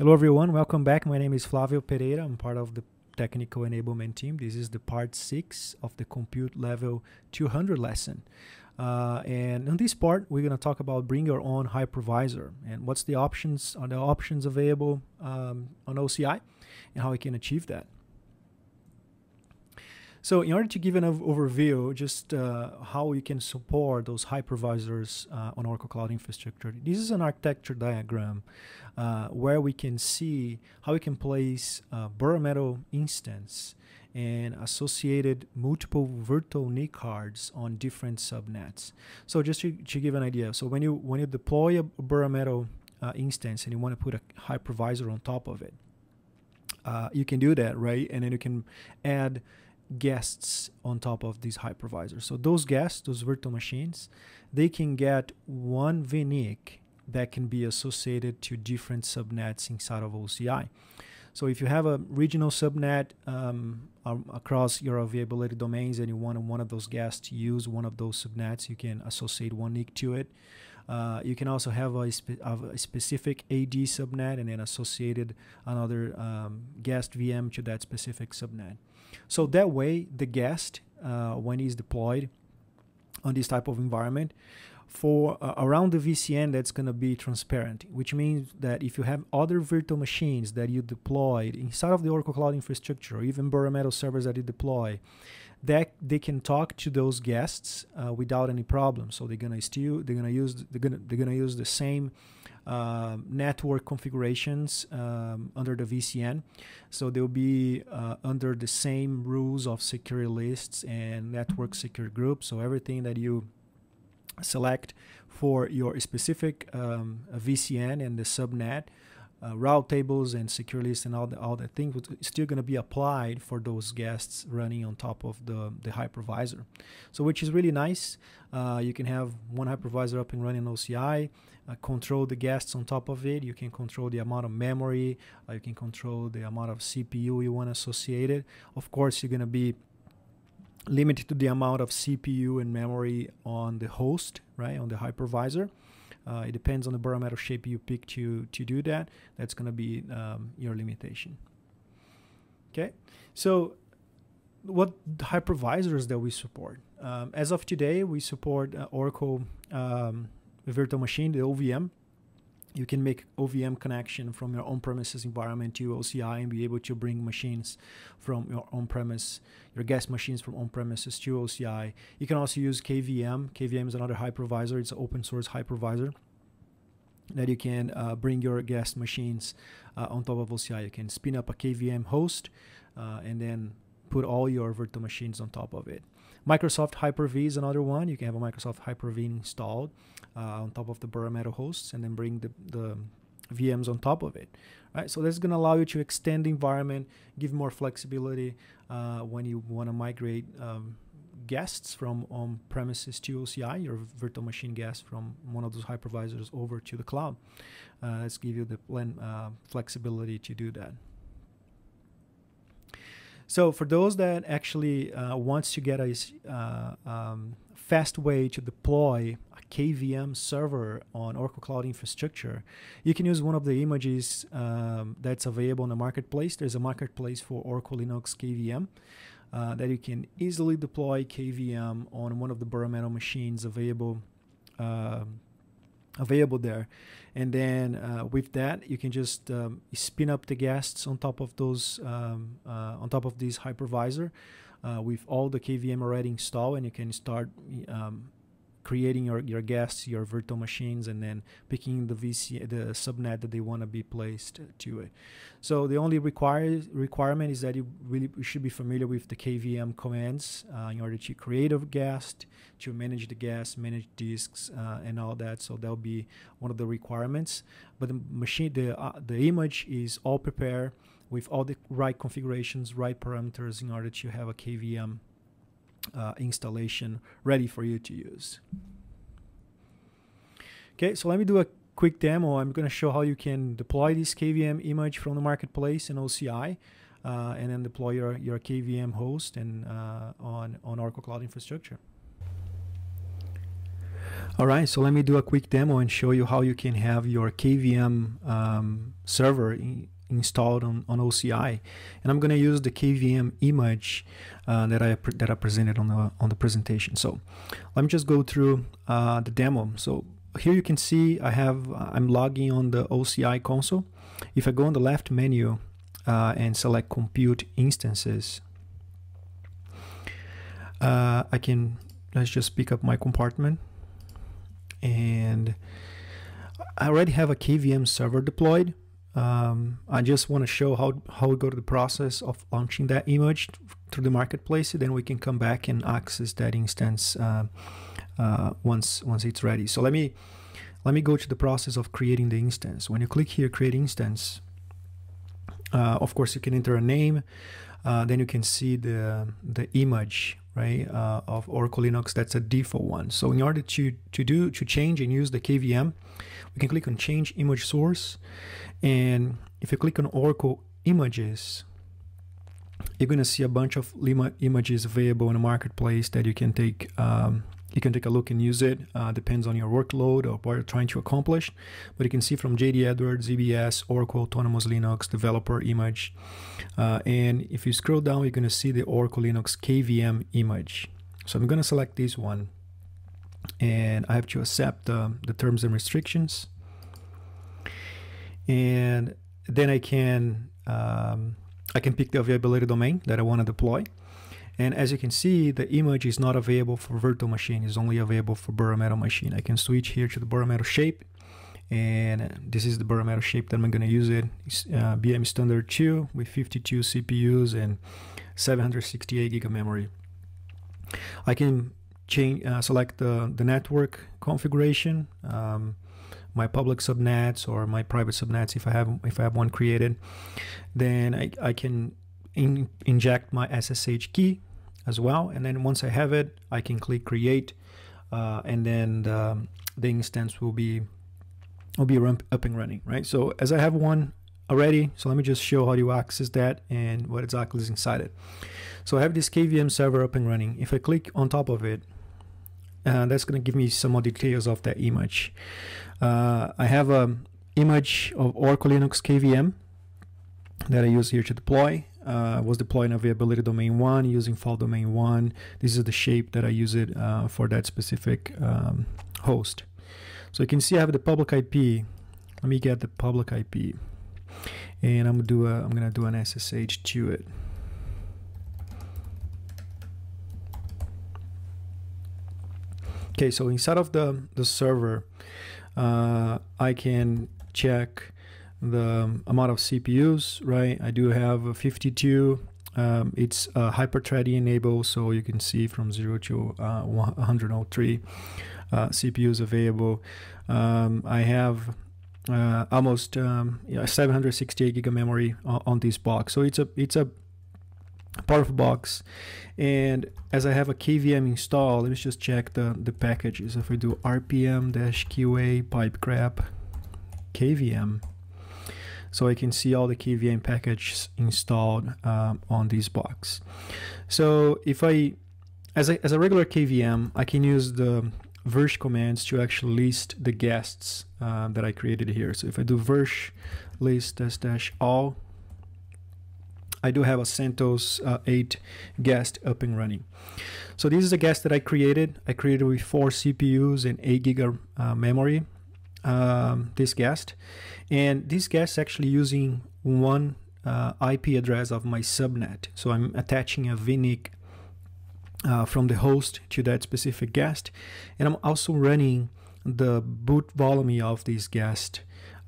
Hello everyone, welcome back. My name is Flavio Pereira. I'm part of the technical enablement team. This is the part 6 of the compute level 200 lesson. Uh, and in this part, we're going to talk about bring your own hypervisor and what's the options, are the options available um, on OCI and how we can achieve that. So in order to give an overview, just uh, how you can support those hypervisors uh, on Oracle Cloud Infrastructure, this is an architecture diagram uh, where we can see how we can place a bare metal instance and associated multiple virtual NIC cards on different subnets. So just to, to give an idea, so when you when you deploy a bare metal uh, instance and you want to put a hypervisor on top of it, uh, you can do that, right? And then you can add guests on top of these hypervisors. So those guests, those virtual machines, they can get one VNIC that can be associated to different subnets inside of OCI. So if you have a regional subnet um, across your availability domains and you want one of those guests to use one of those subnets, you can associate one NIC to it. Uh, you can also have a, spe- a, specific AD subnet and then associated another um, guest VM to that specific subnet. So that way, the guest, uh, when he's deployed on this type of environment, for uh, around the VCN that's going to be transparent, which means that if you have other virtual machines that you deployed inside of the Oracle Cloud infrastructure, or even bare metal servers that you deploy, that they can talk to those guests uh, without any problem. So they're gonna still they're gonna use they're gonna they're gonna use the same uh, network configurations um, under the VCN. So they'll be uh, under the same rules of security lists and network secure groups. So everything that you select for your specific um, VCN and the subnet. Uh, route tables and secure lists and all the all the things still going to be applied for those guests running on top of the the hypervisor. So which is really nice. Uh, you can have one hypervisor up and running OCI, uh, control the guests on top of it. You can control the amount of memory. Uh, you can control the amount of CPU you want associated. Of course, you're going to be limited to the amount of CPU and memory on the host, right, on the hypervisor. Uh, it depends on the bare metal shape you pick to, to do that. That's going to be um, your limitation. Okay, so what hypervisors that we support? Um, as of today, we support uh, Oracle um, Virtual Machine, the OVM, you can make OVM connection from your on-premises environment to OCI and be able to bring machines from your on-premise, your guest machines from on-premises to OCI. You can also use KVM. KVM is another hypervisor. It's an open source hypervisor that you can uh, bring your guest machines uh, on top of OCI. You can spin up a KVM host uh, and then put all your virtual machines on top of it. Microsoft Hyper-V is another one. You can have a Microsoft Hyper-V installed uh, on top of the bare metal hosts and then bring the, the VMs on top of it. Right, so that's going to allow you to extend the environment, give more flexibility uh, when you want to migrate um, guests from on-premises to OCI, your virtual machine guests from one of those hypervisors over to the cloud. Uh, let's give you the plan, uh, flexibility to do that. So for those that actually uh, wants to get a uh, um, fast way to deploy a KVM server on Oracle Cloud Infrastructure, you can use one of the images um, that's available in the marketplace. There's a marketplace for Oracle Linux KVM. Uh, that you can easily deploy KVM on one of the bare metal machines available um, available there. And then uh, with that, you can just um, spin up the guests on top of those, um, uh, on top of this hypervisor uh, with all the KVM already installed, and you can start um, creating your, your guests, your virtual machines, and then picking the VC, the subnet that they want to be placed to it. So the only require, requirement is that you really you should be familiar with the KVM commands uh, in order to create a guest, to manage the guest, manage disks, uh, and all that. So that'll be one of the requirements. But the machine, the uh, the image is all prepared with all the right configurations, right parameters in order to have a KVM uh, installation ready for you to use. Okay, so let me do a quick demo. I'm going to show how you can deploy this KVM image from the marketplace in OCI. Uh, and then deploy your, your KVM host and uh, on, on Oracle Cloud Infrastructure. All right, so let me do a quick demo and show you how you can have your KVM um, server in, installed on, on OCI. And I'm going to use the KVM image uh, that I that I presented on the on the presentation. So let me just go through uh, the demo. So here you can see I have I'm logging on the OCI console. If I go on the left menu uh, and select compute instances, uh, I can let's just pick up my compartment and I already have a KVM server deployed. Um, I just want to show how, how we go to the process of launching that image through the marketplace. Then we can come back and access that instance uh, uh, once once it's ready. So let me let me go to the process of creating the instance. When you click here, create instance, uh, of course you can enter a name. Uh, then you can see the the image right, uh, of Oracle Linux, that's a default one. So in order to, to do, to change and use the KVM, we can click on change image source. And if you click on Oracle images, you're going to see a bunch of Lima images available in the marketplace that you can take um, you can take a look and use it. Uh, depends on your workload or what you're trying to accomplish. But you can see from JD Edwards, EBS, Oracle Autonomous Linux, Developer Image. Uh, and if you scroll down, you're going to see the Oracle Linux KVM image. So I'm going to select this one. And I have to accept uh, the terms and restrictions. And then I can um, I can pick the availability domain that I want to deploy. And as you can see, the image is not available for virtual machine. It's only available for metal machine. I can switch here to the metal shape. And this is the metal shape that I'm to use it. It's uh, BM standard 2 with 52 CPUs and 768 gig of memory. I can change, uh, select the, the network configuration, um, my public subnets or my private subnets if I have if I have one created. Then I, I can in, inject my SSH key as well. And then once I have it, I can click create, uh, and then the, the, instance will be will be up and running, right? So as I have one already, so let me just show how you access that and what exactly is inside it. So I have this KVM server up and running. If I click on top of it, uh, that's going to give me some more details of that image. Uh, I have a image of Oracle Linux KVM that I use here to deploy uh, was deployed in availability domain one using fault domain one. This is the shape that I use it uh, for that specific um, host. So you can see I have the public IP. Let me get the public IP, and I'm gonna do a I'm gonna do an SSH to it. Okay, so inside of the the server, uh, I can check the amount of CPUs, right? I do have 52. Um, it's uh, enabled, so you can see from 0 to uh, 103 uh, CPUs available. Um, I have uh, almost um, yeah, 768 gig memory on, this box, so it's a it's a powerful box. And as I have a KVM installed, let's just check the the packages. If we do rpm-qa pipe KVM so I can see all the KVM packages installed um, on this box. So if I, as a, as a regular KVM, I can use the virsh commands to actually list the guests uh, that I created here. So if I do virsh list dash dash all, I do have a CentOS uh, 8 guest up and running. So this is a guest that I created. I created with four CPUs and 8 gig uh, memory um, this guest. And this guest actually using one uh, IP address of my subnet. So I'm attaching a VNIC uh, from the host to that specific guest. And I'm also running the boot volume of this guest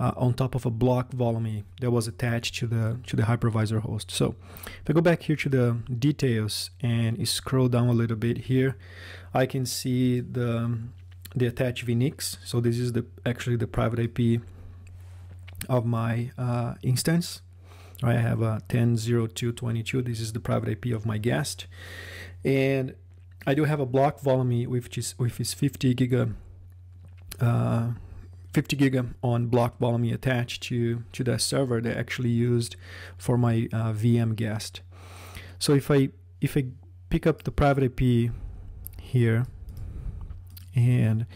uh, on top of a block volume that was attached to the to the hypervisor host. So if I go back here to the details and scroll down a little bit here, I can see the the attached VNICs. So this is the actually the private IP of my uh, instance. I have a 10.02.22. This is the private IP of my guest, and I do have a block volume which is with is 50 giga, uh, 50 giga on block volume attached to to that server that I actually used for my uh, VM guest. So if I if I pick up the private IP here and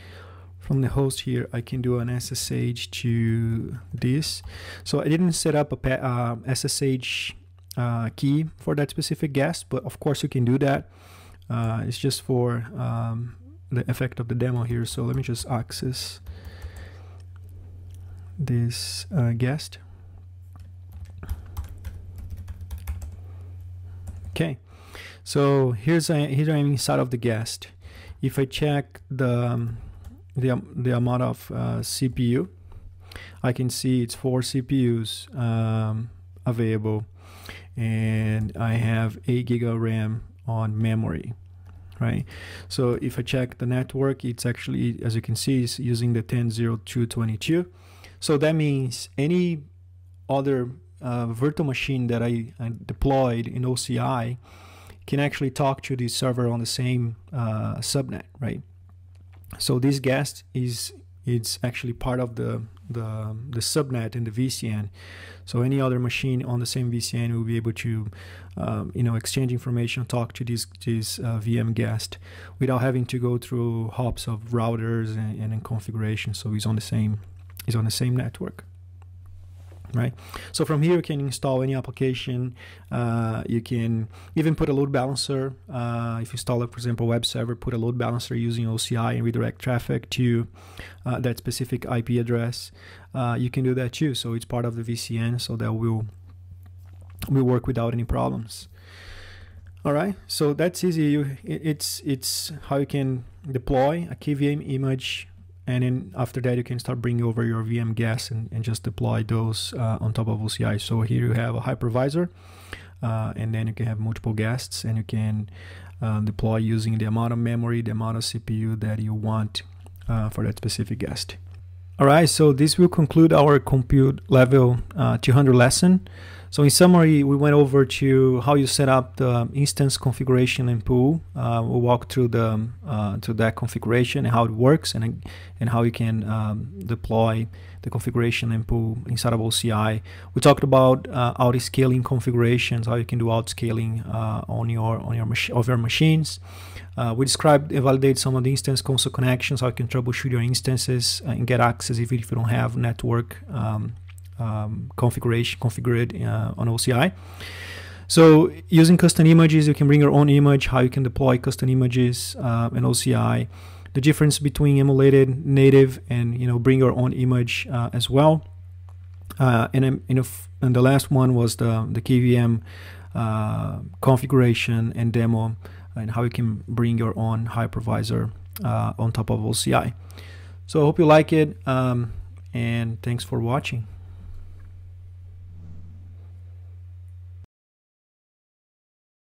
from the host here, I can do an SSH to this. So I didn't set up a uh, SSH uh, key for that specific guest, but of course you can do that. Uh, it's just for um, the effect of the demo here. So let me just access this uh, guest. Okay, so here's a, here I'm inside of the guest. If I check the the, the amount of uh, CPU, I can see it's four CPUs um, available, and I have 8 gig RAM on memory right? So if I check the network it's actually as you can see is using the 10.0222 so that means any other uh, virtual machine that I, I, deployed in OCI can actually talk to the server on the same uh, subnet right so this guest is it's actually part of the, the, the subnet in the VCN. So any other machine on the same VCN will be able to, um, you know, exchange information, talk to this this uh, VM guest without having to go through hops of routers and, and configuration. So it's on the same, it's on the same network right? So from here you can install any application. Uh, you can even put a load balancer. Uh, if you install, like, for example, web server, put a load balancer using OCI and redirect traffic to uh, that specific IP address. Uh, you can do that too. So it's part of the VCN, so that will will work without any problems. All right, so that's easy. You, it's it's how you can deploy a KVM image and then after that you can start bringing over your VM guests and, and just deploy those uh, on top of OCI. So here you have a hypervisor uh, and then you can have multiple guests and you can uh, deploy using the amount of memory, the amount of CPU that you want uh, for that specific guest. All right, so this will conclude our compute level uh, 200 lesson. So in summary, we went over to how you set up the instance configuration and pool. Uh, we'll walk through the uh, to that configuration and how it works and and how you can um, deploy the configuration and pool inside of OCI. We talked about uh, auto scaling configurations, how you can do auto scaling uh, on your on your of your machines. Uh, we described and validated some of the instance console connections, how you can troubleshoot your instances and get access even if you don't have network um, um, configuration configured uh, on OCI. So using custom images, you can bring your own image, how you can deploy custom images uh, in OCI, the difference between emulated, native, and you know bring your own image uh, as well. Uh, and, and, and the last one was the, the KVM uh, configuration and demo and how you can bring your own hypervisor uh, on top of OCI. So I hope you like it um, and thanks for watching.